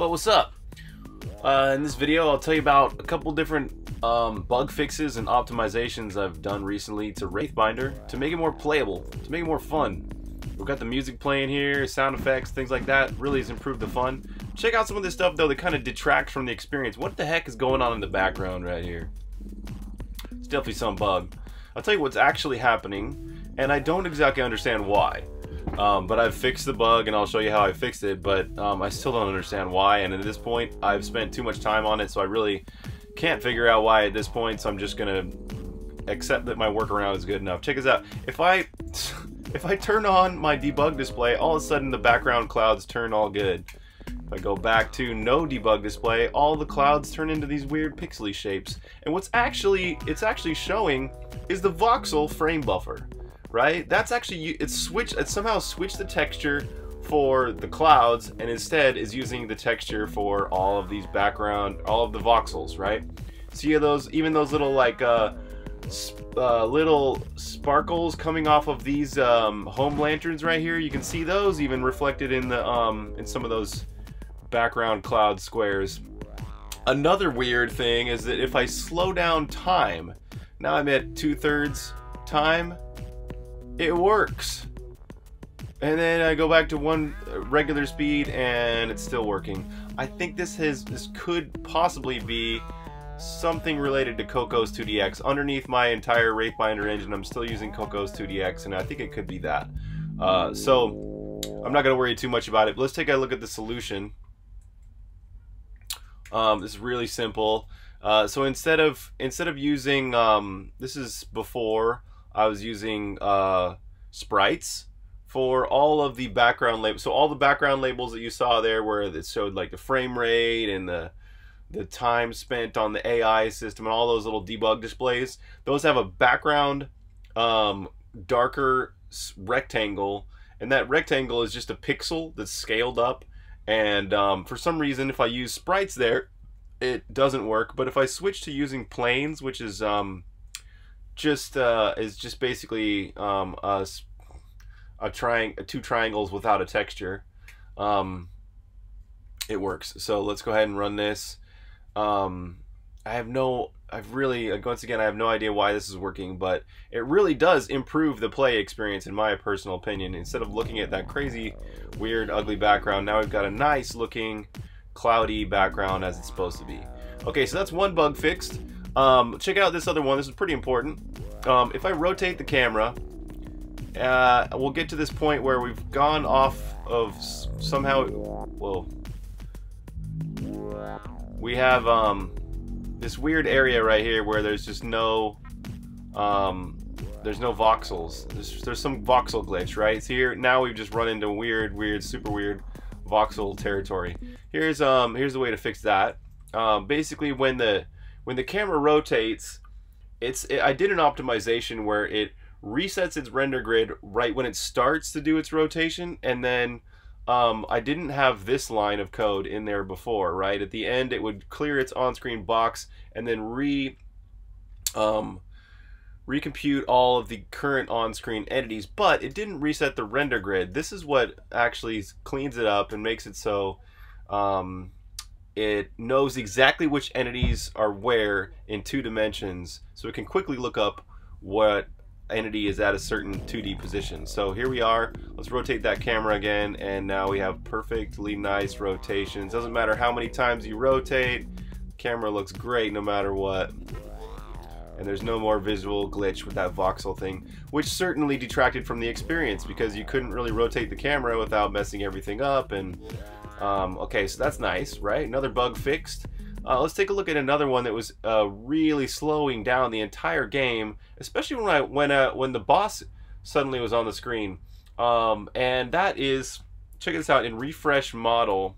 Well, what's up? Uh, in this video, I'll tell you about a couple different um, bug fixes and optimizations I've done recently to Wraithbinder to make it more playable, to make it more fun. We've got the music playing here, sound effects, things like that. Really has improved the fun. Check out some of this stuff, though, that kind of detracts from the experience. What the heck is going on in the background right here? It's definitely some bug. I'll tell you what's actually happening, and I don't exactly understand why. Um, but I've fixed the bug and I'll show you how I fixed it, but um, I still don't understand why. And at this point, I've spent too much time on it, so I really can't figure out why at this point. So I'm just gonna accept that my workaround is good enough. Check this out. If I if I turn on my debug display, all of a sudden the background clouds turn all good. If I go back to no debug display, all the clouds turn into these weird pixely shapes. And what's actually it's actually showing is the voxel frame buffer right? That's actually, it's switched, It somehow switched the texture for the clouds and instead is using the texture for all of these background, all of the voxels, right? See those, even those little like, uh, uh, little sparkles coming off of these um, home lanterns right here. You can see those even reflected in the um, in some of those background cloud squares. Another weird thing is that if I slow down time, now I'm at two thirds time, it works. And then I go back to one regular speed and it's still working. I think this has this could possibly be something related to Cocos2d-x. Underneath my entire Wraithbinder engine, I'm still using Cocos2d-x, and I think it could be that. Uh, so I'm not going to worry too much about it. But let's take a look at the solution. Um, it's really simple. Uh, so instead of instead of using um, this is before I was using uh, sprites for all of the background labels. So all the background labels that you saw there where it showed like the frame rate and the the time spent on the AI system and all those little debug displays, those have a background um, darker rectangle and that rectangle is just a pixel that's scaled up and um, for some reason if I use sprites there it doesn't work but if I switch to using planes which is um, just uh, is just basically um, a, a triang two triangles without a texture. Um, it works. So let's go ahead and run this. Um, I have no, I've really, once again, I have no idea why this is working, but it really does improve the play experience in my personal opinion. Instead of looking at that crazy, weird, ugly background, now we've got a nice looking, cloudy background as it's supposed to be. Okay, so that's one bug fixed. Um, check out this other one. This is pretty important. Um, if I rotate the camera, uh, we'll get to this point where we've gone off of somehow. Whoa. We have um, this weird area right here where there's just no. Um, there's no voxels. There's, there's some voxel glitch, right? It's here now we've just run into weird, weird, super weird voxel territory. Here's um here's the way to fix that. Um, basically, when the when the camera rotates, it's it, I did an optimization where it resets its render grid right when it starts to do its rotation, and then um, I didn't have this line of code in there before, right? At the end, it would clear its on-screen box and then re um, recompute all of the current on-screen entities, but it didn't reset the render grid. This is what actually cleans it up and makes it so um, it knows exactly which entities are where in two dimensions, so it can quickly look up what entity is at a certain 2D position. So here we are. Let's rotate that camera again, and now we have perfectly nice rotations. Doesn't matter how many times you rotate, camera looks great no matter what. And there's no more visual glitch with that voxel thing, which certainly detracted from the experience because you couldn't really rotate the camera without messing everything up and um, okay, so that's nice, right? Another bug fixed. Uh, let's take a look at another one that was uh, really slowing down the entire game, especially when I when uh, when the boss suddenly was on the screen. Um, and that is, check this out in refresh model.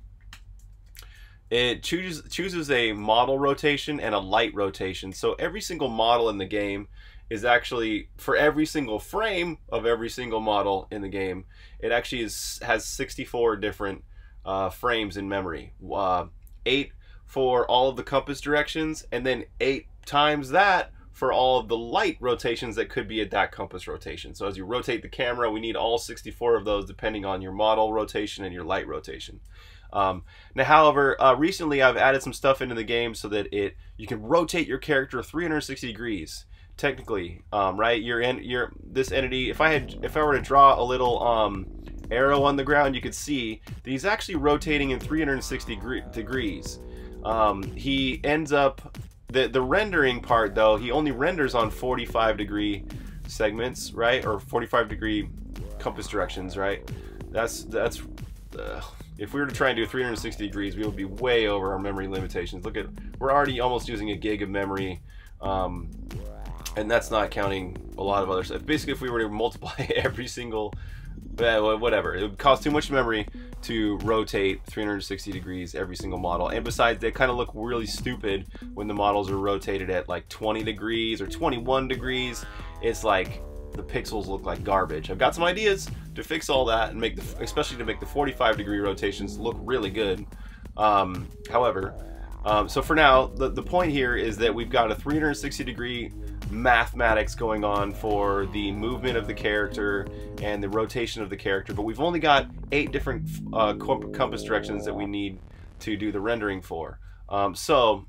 It chooses chooses a model rotation and a light rotation. So every single model in the game is actually for every single frame of every single model in the game. It actually is has 64 different uh, frames in memory. Uh, eight for all of the compass directions, and then eight times that for all of the light rotations that could be at that compass rotation. So as you rotate the camera, we need all 64 of those depending on your model rotation and your light rotation. Um, now, however, uh, recently I've added some stuff into the game so that it you can rotate your character 360 degrees. Technically, um, right? You're in you're this entity. If I had if I were to draw a little um, arrow on the ground, you could see that he's actually rotating in 360 degrees. Um, he ends up the the rendering part though. He only renders on 45 degree segments, right? Or 45 degree compass directions, right? That's that's. Uh, if we were to try and do 360 degrees, we would be way over our memory limitations. Look at, we're already almost using a gig of memory, um, and that's not counting a lot of other stuff. Basically, if we were to multiply every single, whatever, it would cost too much memory to rotate 360 degrees every single model. And besides, they kind of look really stupid when the models are rotated at like 20 degrees or 21 degrees. It's like the pixels look like garbage. I've got some ideas to fix all that and make the, especially to make the 45 degree rotations look really good. Um, however, um, so for now, the, the point here is that we've got a 360 degree mathematics going on for the movement of the character and the rotation of the character, but we've only got eight different uh, compass directions that we need to do the rendering for. Um, so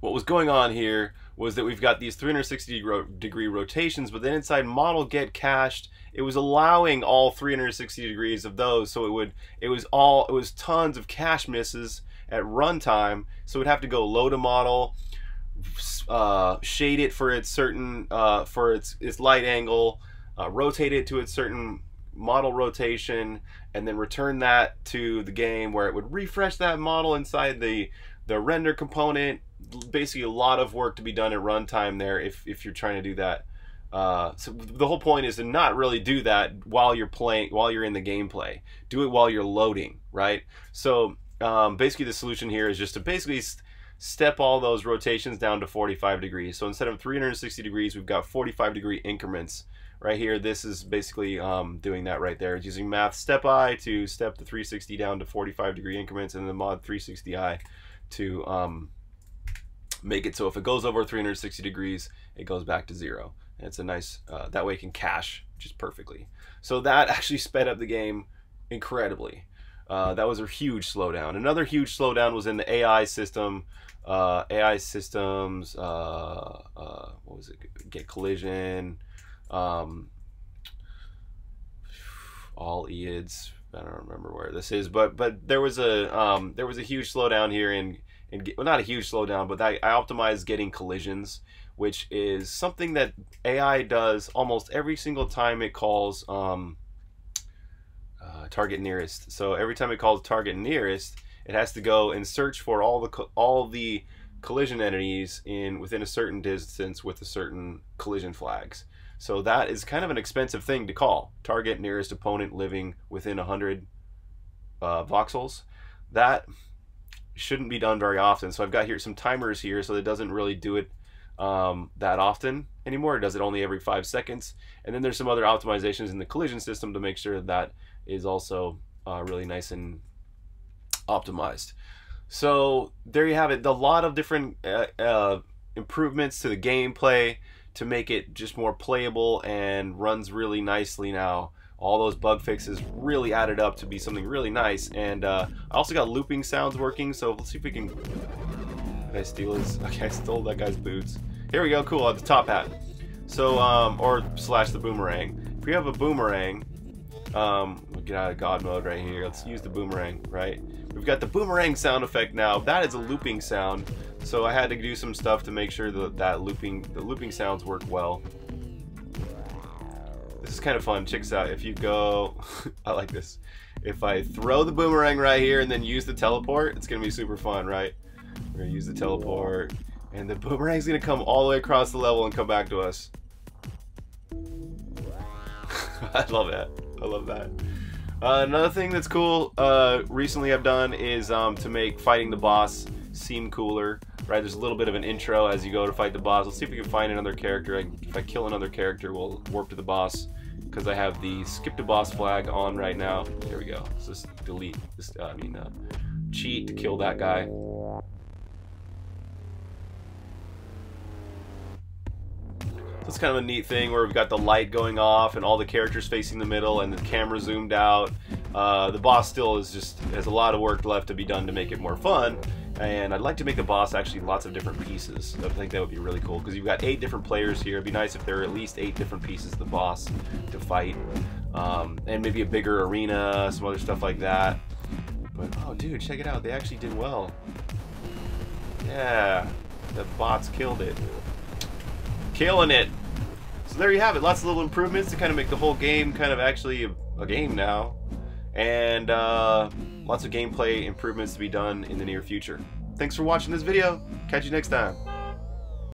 what was going on here was that we've got these 360 degree rotations, but then inside model get cached, it was allowing all 360 degrees of those. So it would, it was all, it was tons of cache misses at runtime. So we'd have to go load a model, uh, shade it for its certain, uh, for its, its light angle, uh, rotate it to its certain model rotation, and then return that to the game where it would refresh that model inside the, the render component basically a lot of work to be done at runtime there if, if you're trying to do that. Uh, so the whole point is to not really do that while you're playing, while you're in the gameplay. Do it while you're loading, right? So um, basically the solution here is just to basically step all those rotations down to 45 degrees. So instead of 360 degrees, we've got 45 degree increments right here. This is basically um, doing that right there. It's using math step i to step the 360 down to 45 degree increments and the mod 360i to um, make it so if it goes over 360 degrees, it goes back to zero. And it's a nice, uh, that way it can cache just perfectly. So that actually sped up the game incredibly. Uh, that was a huge slowdown. Another huge slowdown was in the AI system. Uh, AI systems, uh, uh, what was it? Get collision, um, all EIDs. I don't remember where this is, but but there was a um, there was a huge slowdown here in and well, not a huge slowdown, but I, I optimize getting collisions, which is something that AI does almost every single time it calls um, target nearest. So every time it calls target nearest, it has to go and search for all the all the collision entities in within a certain distance with a certain collision flags. So that is kind of an expensive thing to call. Target nearest opponent living within 100 uh, voxels. That shouldn't be done very often. So I've got here some timers here so it doesn't really do it um, that often anymore. It does it only every five seconds. And then there's some other optimizations in the collision system to make sure that is also uh, really nice and optimized. So there you have it. A lot of different uh, uh, improvements to the gameplay to make it just more playable and runs really nicely now all those bug fixes really added up to be something really nice. And uh, I also got looping sounds working, so let's see if we can... Did I steal his... Okay, I stole that guy's boots. Here we go, cool, the top hat. So, um, or slash the boomerang. If you have a boomerang, um, we'll get out of God mode right here. Let's use the boomerang, right? We've got the boomerang sound effect now. That is a looping sound. So I had to do some stuff to make sure that that looping, the looping sounds work well. This is kind of fun. Check this out. If you go, I like this. If I throw the boomerang right here and then use the teleport, it's gonna be super fun, right? We're gonna use the teleport, and the boomerang's gonna come all the way across the level and come back to us. I love that. I love that. Uh, another thing that's cool uh, recently I've done is um, to make fighting the boss seem cooler. Right, there's a little bit of an intro as you go to fight the boss. Let's see if we can find another character. if I kill another character, we'll warp to the boss because I have the skip to boss flag on right now. There we go. Let's just delete this, uh, I mean, uh, cheat to kill that guy. So it's kind of a neat thing where we've got the light going off and all the characters facing the middle and the camera zoomed out. Uh, the boss still is just has a lot of work left to be done to make it more fun. And I'd like to make the boss actually lots of different pieces. I think that would be really cool because you've got eight different players here. It'd be nice if there were at least eight different pieces of the boss to fight. Um, and maybe a bigger arena, some other stuff like that. But, oh dude, check it out. They actually did well. Yeah, the bots killed it. Killing it. So there you have it. Lots of little improvements to kind of make the whole game kind of actually a, game now. And uh, lots of gameplay improvements to be done in the near future. Thanks for watching this video. Catch you next time.